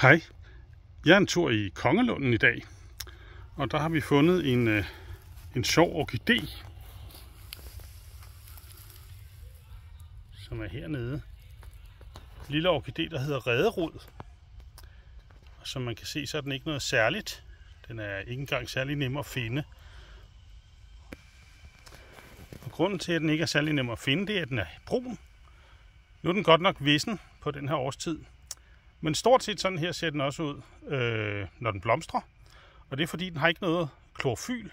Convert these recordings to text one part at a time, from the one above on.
Hej, jeg er en tur i Kongelunden i dag, og der har vi fundet en, øh, en sjov orkidé, som er hernede. En lille orkidé, der hedder Rederod. Og som man kan se, så er den ikke noget særligt. Den er ikke engang særlig nem at finde. Og grunden til, at den ikke er særlig nem at finde, det er, at den er brun. Nu er den godt nok vissen på den her årstid, men stort set sådan her ser den også ud, øh, når den blomstrer. Og det er fordi, den har ikke noget klorofyl,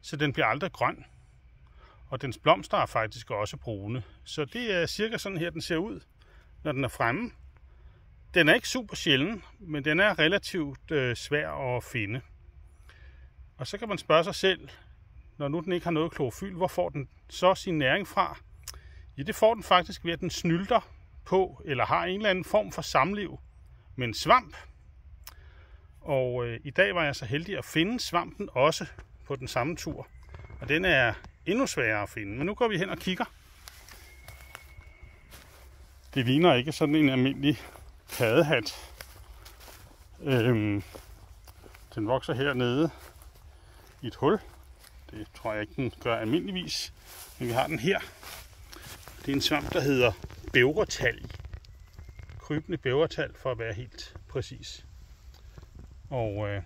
så den bliver aldrig grøn. Og dens blomster er faktisk også brune. Så det er cirka sådan her, den ser ud, når den er fremme. Den er ikke super sjælden, men den er relativt øh, svær at finde. Og så kan man spørge sig selv, når nu den ikke har noget klorofyl, hvor får den så sin næring fra? Ja, det får den faktisk ved, at den snylter på, eller har en eller anden form for samliv men svamp. Og øh, i dag var jeg så heldig at finde svampen også på den samme tur. Og den er endnu sværere at finde. Men nu går vi hen og kigger. Det ligner ikke sådan en almindelig paddehat. Øhm, den vokser hernede i et hul. Det tror jeg ikke, den gør almindeligvis. Men vi har den her. Det er en svamp, der hedder bævretalg. Krybende bævertal for at være helt præcis. Og øh,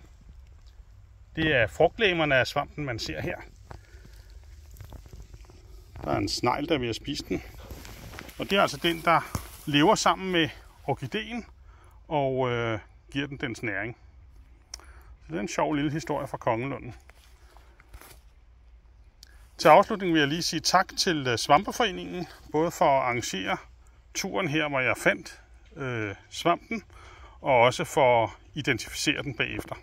det er frugtlæmerne af svampen, man ser her. Der er en snegl, der vil have spist den. Og det er altså den, der lever sammen med orkideen og øh, giver den dens næring. Så det er en sjov lille historie fra Kongelunden. Til afslutning vil jeg lige sige tak til øh, Svampeforeningen, både for at arrangere turen her, hvor jeg fandt øh, svampen, og også for at identificere den bagefter.